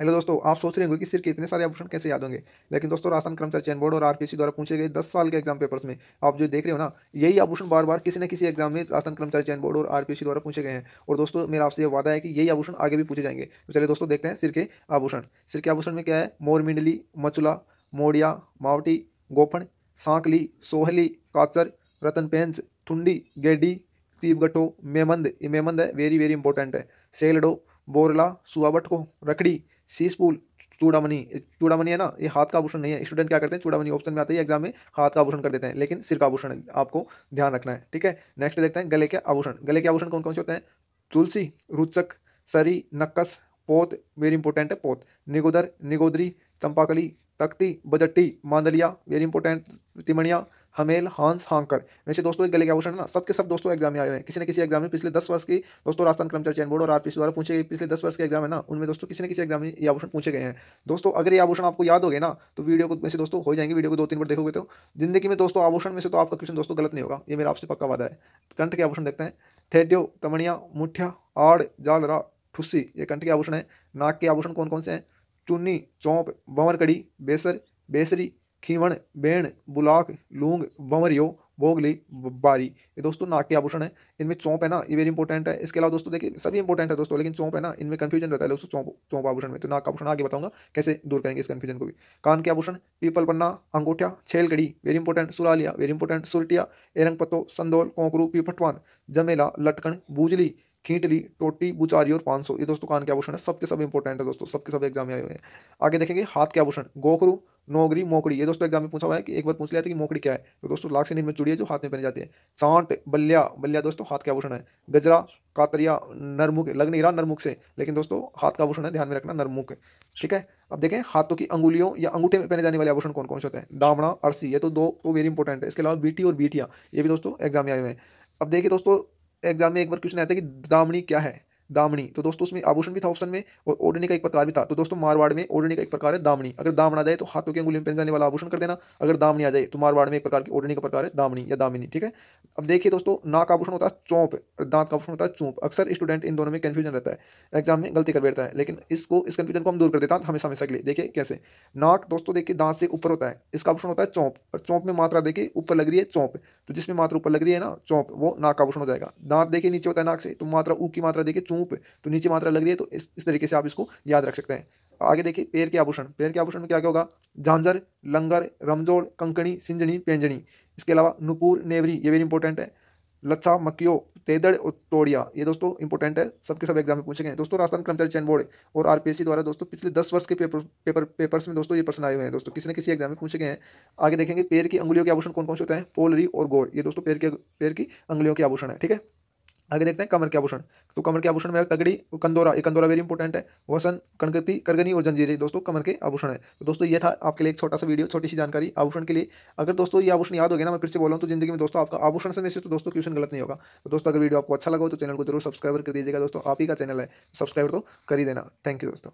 Hello दोस्तों, आप सोच रहे होंगे कि सिर के इतने सारे आभूषण कैसे याद होंगे? लेकिन दोस्तों, राजस्थान कर्मचारी चयन बोर्ड और आरपीसी द्वारा पूछे गए दस साल के एग्ज़ाम पेपर्स में, आप जो देख रहे हो ना, यही आभूषण बार बार किसी न किसी एग्ज़ाम में राजस्थान कर्मचारी चयन बोर्ड और आरपीसी द्वारा पूछे गए हैं। और दोस्तों, मेरा आपसे वादा है कि यही आभूषण आगे भी पूछे जाएँगे। तो चलिए दोस्तों, देखते हैं सिर के आभूषण। सिर के आभूषण में क्या है? मोर मिंडली, मचुला, मोड़िया, मावटी गोफन सांकली, सोहली काचर रतन पेंच ठुंडी गेडी तीब गठो मेमंद। ये मेमंद है वेरी वेरी इंपॉर्टेंट है। सेलडो बोरला सुआबट को रखड़ी सीसपूल चूड़ामणि चूड़ामणि है ना, ये हाथ का आभूषण नहीं है। स्टूडेंट क्या करते हैं? चूड़ामणि ऑप्शन में आता है एग्ज़ाम में हाथ का आभूषण कर देते हैं, लेकिन सिर का आभूषण आपको ध्यान रखना है, ठीक है? नेक्स्ट देखते हैं, गले के आभूषण। गले के आभूषण कौन कौन से होते हैं? तुलसी, रुचक, सरी, नक्कस, पोत वेरी इंपॉर्टेंट है पोत। निगोदर, निगोदरी, चंपाकली, तख्ती, बजट्टी, मांदलिया वेरी इंपॉर्टेंट तिमणिया हमेल हांस हांकर। वैसे दोस्तों, एक गले के आभूषण है ना, सबके सब दोस्तों एग्ज़ाम में आए हुए हैं। किसी न किसी एग्ज़ाम में पिछले दस वर्ष की दोस्तों राजस्थान कर्मचारी चयन बोर्ड और आरपीसी द्वारा पूछे गए पिछले दस वर्ष के एग्ज़ाम है ना, उनमें दोस्तों किसी न किसी एग्ज़ाम में ये आभूषण पूछे गए हैं। दोस्तों, अगर ये आभूषण आपको याद हो गए ना तो वीडियो को वैसे दोस्तों हो जाएँगे, वीडियो को दो तीन बार देखोगे तो। ज़िंदगी में दोस्तों आभूषण में से तो आपका क्वेश्चन दोस्तों गलत नहीं होगा, ये मेरा आपसे पक्का वादा है। कंठ के आभूषण देखते हैं। थेड्यो तमणिया मुठिया, आड़, जालरा, ठुस्सी, ये कंठ के आभूषण है। नाक के आभूषण कौन कौन से हैं? चुन्नी, चौंप बंवर कड़ी बेसर, बेसरी खीवण, बेण, बुलाक, लूंग बंवरियो बोगली बारी। ये दोस्तों नाक के आभूषण है। इनमें चौंप है ना, ये वेरी इंपॉर्टेंट है। इसके अलावा दोस्तों देखिए, सभी इंपॉर्टेंट है दोस्तों, लेकिन चौंप है ना, इनमें कंफ्यूजन रहता है दोस्तों, चौंप चौंप आभूषण में। तो नाक आभूषण आगे बताऊँगा, कैसे दूर करेंगे इस कंफ्यूजन को भी। कान के आभूषण, पीपल पन्ना, अंगूठा छेल कड़ी वेरी इंपॉर्टेंट सुरालिया वेरी इंपॉर्टेंट सुरटिया, एरंग पत्तो, संदोल, कोंकरू पीपटवान जमेला, लटकन, बूजली, खींटली, टोटी, बुचारी और पाँच सौ। ये दोस्तों कान के आभूषण है, सबके सब इंपॉर्टेंट है दोस्तों, सबके सब एग्ज़ाम में आए हुए हैं। आगे देखेंगे, हाथ के आभूषण, गोखरू नौगरी मोकड़ी। ये दोस्तों एग्ज़ाम में पूछा हुआ है कि एक बार पूछ लिया था कि मोकड़ी क्या है? तो दोस्तों, लाख से नींद में चुड़ी है जो हाथ में पहनी जाती है। चांट बल्लिया बल्लिया दोस्तों, हाथ के आभूषण है। गजरा, कातरिया, नरमुख, लग नहीं रहा नरमुख से, लेकिन दोस्तों, हाथ का आभूषण है, ध्यान में रखना नरमुख। ठीक है? अब देखें, हाथों की अंगुलियों या अंगूठे में पहने जाने वाले आभूषण कौन कौन से होते हैं? दामड़ा अरसी, ये तो दो तो वेरी इंपॉर्टेंट है। इसके अलावा बीटी और बीटिया, ये भी दोस्तों एग्ज़ाम में आए हुए हैं। अब देखिए दोस्तों एग्ज़ाम में एक बार क्वेश्चन आता है कि दामनी क्या है? दामनी तो दोस्तों, उसमें आभूषण भी था ऑप्शन में और ओढ़नी का एक प्रकार भी था। तो दोस्तों, मारवाड़ में ओढ़नी का एक प्रकार है दामनी अगर दामन आ जाए तो हाथों की अंगुली में पहन जाने वाला आभूषण कर देना। अगर दामनी आ जाए तो मारवाड़ में एक प्रकार की ओढ़नी का प्रकार है दामनी या दामिनी, ठीक है? अब देखिए दोस्तों, नाक आभूषण होता है चौंप, और दांत का आभूषण होता है चूंप। अक्सर स्टूडेंट इन दोनों में कन्फ्यूज़न रहता है। एग्ज़ाम में गलती कर बैठता है, लेकिन इसको, इस कन्फ्यूज़न को हम दूर कर देता है हमेशा हमेशा के लिए। देखिए कैसे? नाक दोस्तों, देखिए दांत से ऊपर होता है। इसका आभूषण होता है चौंप, और चौंप में मात्रा देखिए ऊपर लग रही है चौंप। तो जिसमें मात्रा ऊपर लग रही है ना, चौंप, वो नाक आभूषण हो जाएगा। दांत देखिए नीचे होता है नाक से तो मात्रा ऊ की मात्रा देखिए चूंप तो नीचे मात्रा लग रही है तो इस इस तरीके से आप इसको याद रख सकते हैं। आगे देखिए पैर के आभूषण। पैर के आभूषण में क्या क्या होगा? झांझर, लंगर, रमजोड़, कंकणी, सिंजनी, पेंजनी। इसके अलावा नुपुर, नेवरी, ये वेरी इंपॉर्टेंट है। लच्छा, मक्कियो, तेदड़ और तोड़िया। ये दोस्तों इंपॉर्टेंट है, सबके सब एग्ज़ाम में पूछे गए दोस्तों, राजस्थान कर्मचारी चयन बोर्ड और आरपीएससी द्वारा दोस्तों पिछले दस वर्ष के पेपर पेपर पेपर्स में दोस्तों ये प्रश्न आए हुए हैं। दोस्तों, किसी न किसी एग्ज़ाम में पूछे गए हैं। आगे देखेंगे पैर की अंगुलियों के आभूषण कौन कौन से होते हैं? पोलरी और गोर। ये दोस्तों पैर के पैर की अंगुलियों के आभूषण है, ठीक है? आगे देखते हैं कमर के आभूषण। तो कमर के आभूषण में तगड़ी कंदोरा ये कंदोरा वेरी इंपॉर्टेंट है वसन कणगति करगनी और जंजीरी। दोस्तों, कमर के आभूषण है। तो दोस्तों, ये था आपके लिए एक छोटा सा वीडियो छोटी सी जानकारी आभूषण के लिए। अगर दोस्तों ये आभूषण याद हो गया ना, मैं फिर से बोला हूँ तो ज़िंदगी में दोस्तों आपका आभूषण से निश्चित तो दोस्तों क्वेश्चन गलत नहीं होगा। तो दोस्तों, अगर वीडियो आपको अच्छा लगा तो चैनल को ज़रूर सब्सक्राइब कर दीजिएगा दोस्तों। आप ही का चैनल है सब्सक्राइब तो कर ही देना। थैंक यू दोस्तों।